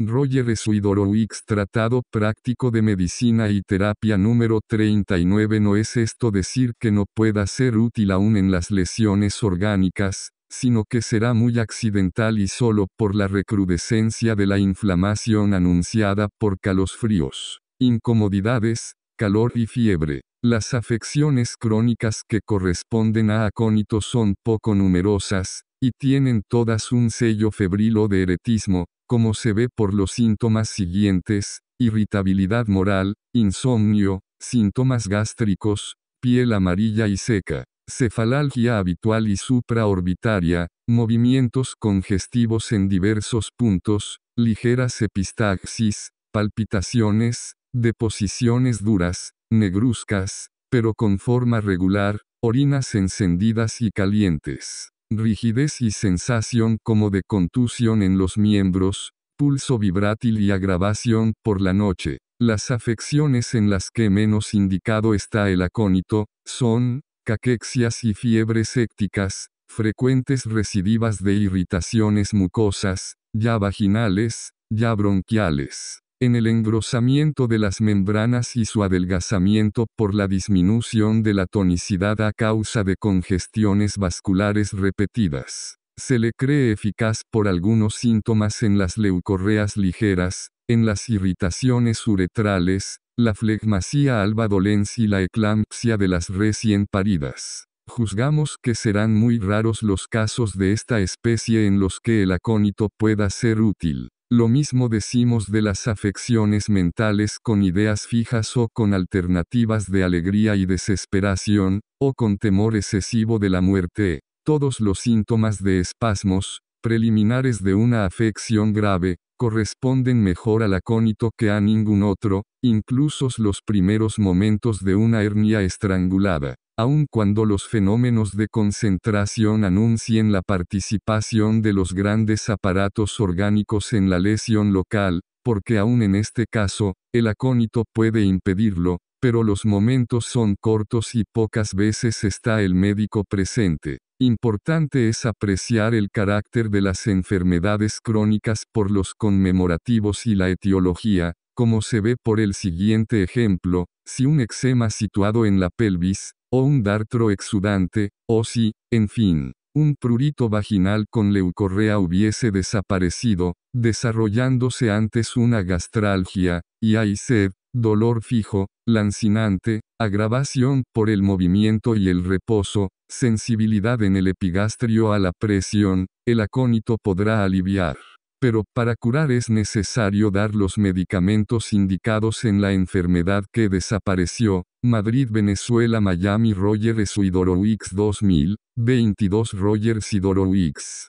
Roger Suidorowicz Tratado Práctico de Medicina y Terapia número 39 No es esto decir que no pueda ser útil aún en las lesiones orgánicas, sino que será muy accidental y solo por la recrudescencia de la inflamación anunciada por calosfríos, incomodidades, calor y fiebre. Las afecciones crónicas que corresponden a acónito son poco numerosas, y tienen todas un sello febril o de eretismo, como se ve por los síntomas siguientes, irritabilidad moral, insomnio, síntomas gástricos, piel amarilla y seca, cefalalgia habitual y supraorbitaria, movimientos congestivos en diversos puntos, ligeras epistaxis, palpitaciones, deposiciones duras, negruzcas, pero con forma regular, orinas encendidas y calientes, rigidez y sensación como de contusión en los miembros, pulso vibrátil y agravación por la noche. Las afecciones en las que menos indicado está el acónito, son, caquexias y fiebres sépticas, frecuentes recidivas de irritaciones mucosas, ya vaginales, ya bronquiales en el engrosamiento de las membranas y su adelgazamiento por la disminución de la tonicidad a causa de congestiones vasculares repetidas. Se le cree eficaz por algunos síntomas en las leucorreas ligeras, en las irritaciones uretrales, la flegmasía alba dolens y la eclampsia de las recién paridas. Juzgamos que serán muy raros los casos de esta especie en los que el acónito pueda ser útil. Lo mismo decimos de las afecciones mentales con ideas fijas o con alternativas de alegría y desesperación, o con temor excesivo de la muerte. Todos los síntomas de espasmos, preliminares de una afección grave, corresponden mejor al acónito que a ningún otro, incluso los primeros momentos de una hernia estrangulada aun cuando los fenómenos de concentración anuncien la participación de los grandes aparatos orgánicos en la lesión local, porque aun en este caso, el acónito puede impedirlo, pero los momentos son cortos y pocas veces está el médico presente. Importante es apreciar el carácter de las enfermedades crónicas por los conmemorativos y la etiología, como se ve por el siguiente ejemplo, si un eczema situado en la pelvis, o un dartro exudante, o si, en fin, un prurito vaginal con leucorrea hubiese desaparecido, desarrollándose antes una gastralgia, y hay sed, dolor fijo, lancinante, agravación por el movimiento y el reposo, sensibilidad en el epigastrio a la presión, el acónito podrá aliviar pero para curar es necesario dar los medicamentos indicados en la enfermedad que desapareció. Madrid, Venezuela, Miami, Roger Suidorowicz 2000, 22 Roger Sidorowicz.